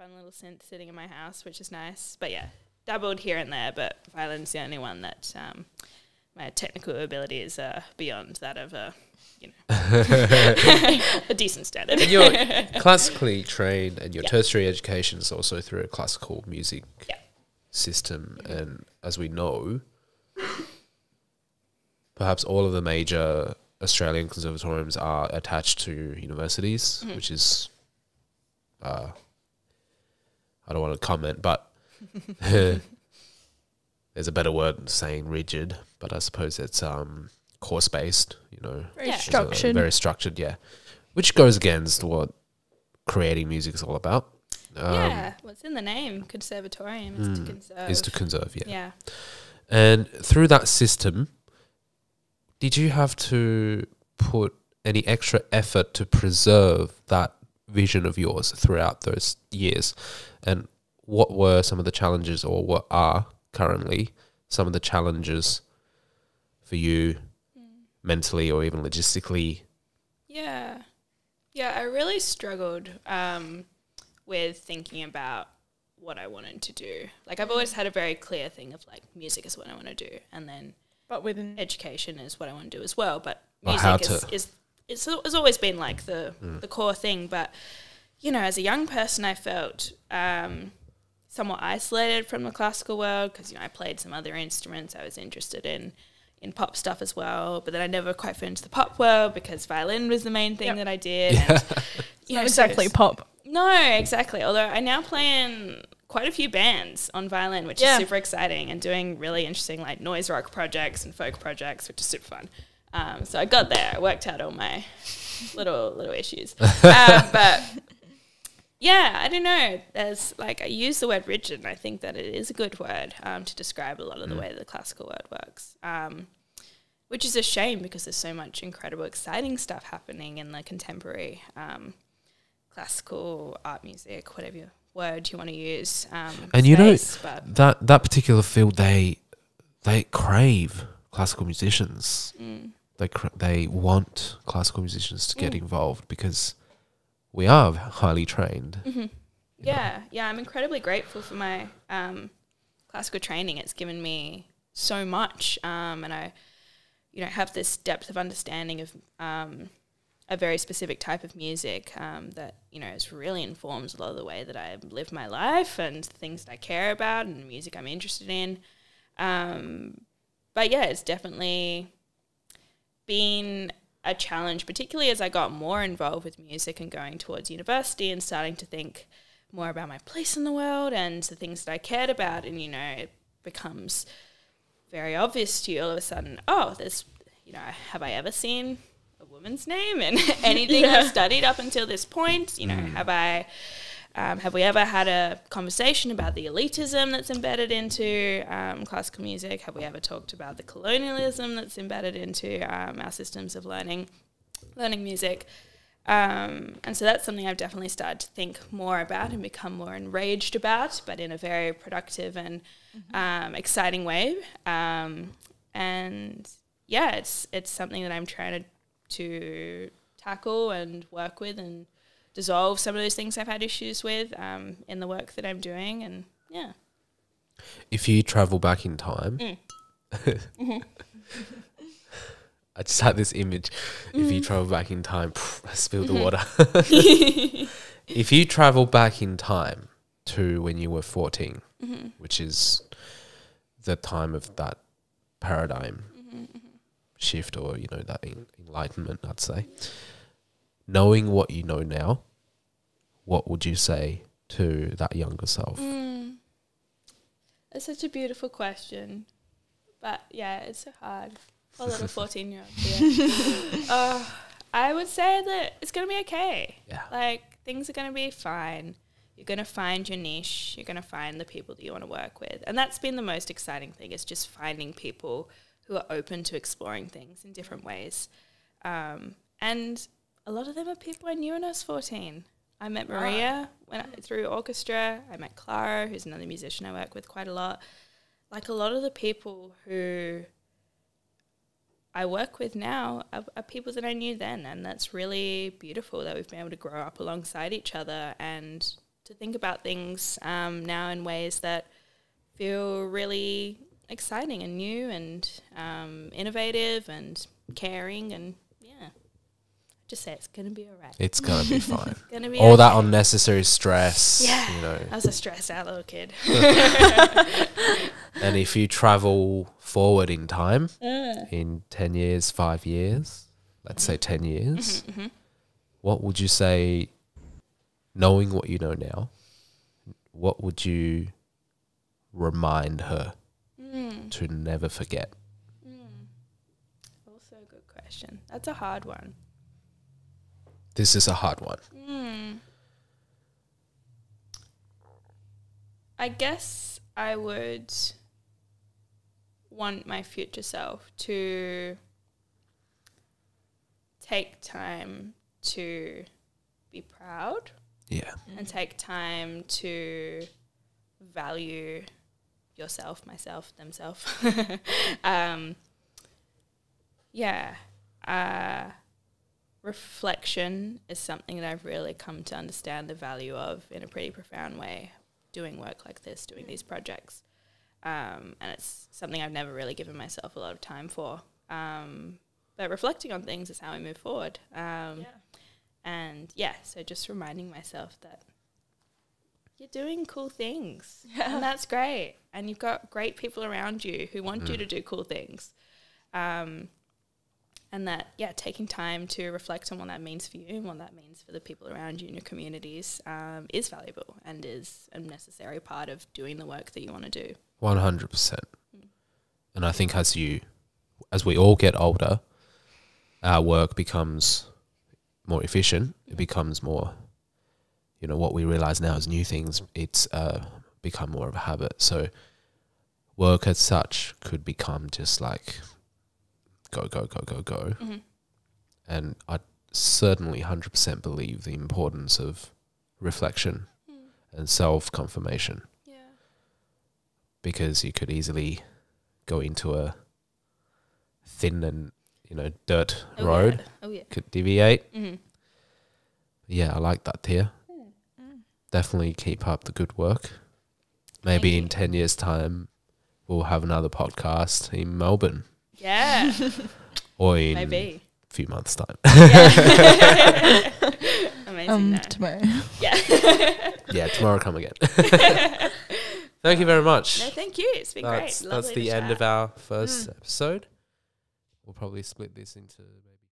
fun little synth sitting in my house, which is nice. But yeah, dabbled here and there, but violin's the only one that um, my technical abilities are beyond that of a you know a decent standard. And you're classically trained, and your Yeah. tertiary education is also through a classical music Yeah. system. And as we know, perhaps all of the major Australian conservatoriums are attached to universities, Mm-hmm. which is, uh, I don't want to comment, but there's a better word saying rigid, but I suppose it's um, course based. You know, Very Yeah. It's a- structured. very structured, yeah. Which goes against what creating music is all about. Um, yeah, what's in the name? Conservatorium is to Mm, conserve. Is to conserve, yeah. yeah. And through that system, did you have to put any extra effort to preserve that vision of yours throughout those years? And what were some of the challenges, or what are currently some of the challenges for you mentally or even logistically? Yeah. Yeah, I really struggled um, with thinking about what I wanted to do. Like, I've always had a very clear thing of like, music is what I want to do, and then But within education is what I want to do as well. But music how is, to- is it's, it's always been like the the core thing. But you know, as a young person, I felt um, somewhat isolated from the classical world because you know I played some other instruments. I was interested in in pop stuff as well, but then I never quite fit into the pop world because violin was the main thing Yep. that I did. And, you know, so exactly it's- pop. no, exactly. Although I now play in quite a few bands on violin, which Yeah. is super exciting, and doing really interesting like noise rock projects and folk projects, which is super fun. Um, so I got there, I worked out all my little little issues, uh, but yeah, I don't know. There's like I use the word rigid, and I think that it is a good word um, to describe a lot of the way the classical word works. Um, which is a shame because there's so much incredible, exciting stuff happening in the contemporary um, classical art music, whatever word you want to use. Um, And you know- That that particular field, they they crave classical musicians. mm, they cr- they want classical musicians to get involved because we are highly trained. Mm-hmm. yeah, yeah, I'm incredibly grateful for my um, classical training. It's given me so much, um, and I, you know, have this depth of understanding of um, a very specific type of music um, that you know is really informs a lot of the way that I live my life and the things that I care about and the music I'm interested in. Um, but yeah, it's definitely been a challenge, particularly as I got more involved with music and going towards university and starting to think more about my place in the world and the things that I cared about. And, you know, it becomes very obvious to you all of a sudden, oh, there's, you know, have I ever seen a woman's name in anything I've studied up until this point? You know, mm. have I. Um, have we ever had a conversation about the elitism that's embedded into um, classical music? Have we ever talked about the colonialism that's embedded into um, our systems of learning, learning music? Um, and so that's something I've definitely started to think more about and become more enraged about, but in a very productive and um, exciting way. Um, and yeah, it's it's something that I'm trying to to tackle and work with and dissolve some of those things I've had issues with um, in the work that I'm doing. And yeah, If you travel back in time, Mm. I just had this image. If Mm. you travel back in time, I spilled Mm-hmm. the water. if you travel back in time to when you were 14, Mm-hmm. which is the time of that paradigm Mm-hmm. shift or, you know, that en- enlightenment, I'd say, knowing what you know now, what would you say to that younger self? Mm. That's such a beautiful question. But yeah, it's so hard. For a little 14 year old here. uh, I would say that it's going to be okay. Yeah. Like, things are going to be fine. You're going to find your niche. You're going to find the people that you want to work with. And that's been the most exciting thing is just finding people who are open to exploring things in different ways. Um, and a lot of them are people I knew when I was 14. I met Maria when I, through orchestra. I met Clara, who's another musician I work with quite a lot. Like a lot of the people who I work with now are, are people that I knew then, and that's really beautiful that we've been able to grow up alongside each other and to think about things um, now in ways that feel really exciting and new and um, innovative and caring and. Just say it's gonna be alright. It's gonna be fine. Gonna be All that unnecessary stress, Yeah. you know. I was a stressed out little kid. And if you travel forward in time, in 10 years, five years, let's say 10 years, Mm-hmm, what would you say, knowing what you know now, what would you remind her Mm. to never forget? Also a good question. That's a hard one. This is a hard one. Hmm. I guess I would want my future self to take time to be proud Yeah. and take time to value yourself, myself, themselves. um, yeah. Uh, reflection is something that I've really come to understand the value of in a pretty profound way, doing work like this, doing these projects. Um, and it's something I've never really given myself a lot of time for. Um, but reflecting on things is how I move forward. Um, And yeah, so just reminding myself that you're doing cool things. And that's great. And you've got great people around you who want you to do cool things. Um, and that, yeah, taking time to reflect on what that means for you and what that means for the people around you in your communities um, is valuable and is a necessary part of doing the work that you want to do. One hundred percent. And I think as you, as we all get older, our work becomes more efficient. It becomes more, you know, what we realize now is new things. It's uh, become more of a habit. So, work as such could become just like go go go go go. Mm-hmm. And I certainly hundred percent believe the importance of reflection hmm. and self confirmation Yeah. because you could easily go into a thin and you know dirt Oh, road Yeah. Oh, yeah. could deviate Mm-hmm. yeah i like that Thea. Hmm. Mm. definitely keep up the good work maybe in 10 years time we'll have another podcast in melbourne Yeah. or in Maybe. a few months time Yeah. Amazing. Um, no. tomorrow. Yeah. yeah tomorrow come again thank you very much No, thank you. It's been that's, great. that's Lovely the to end of our first episode we'll probably split this into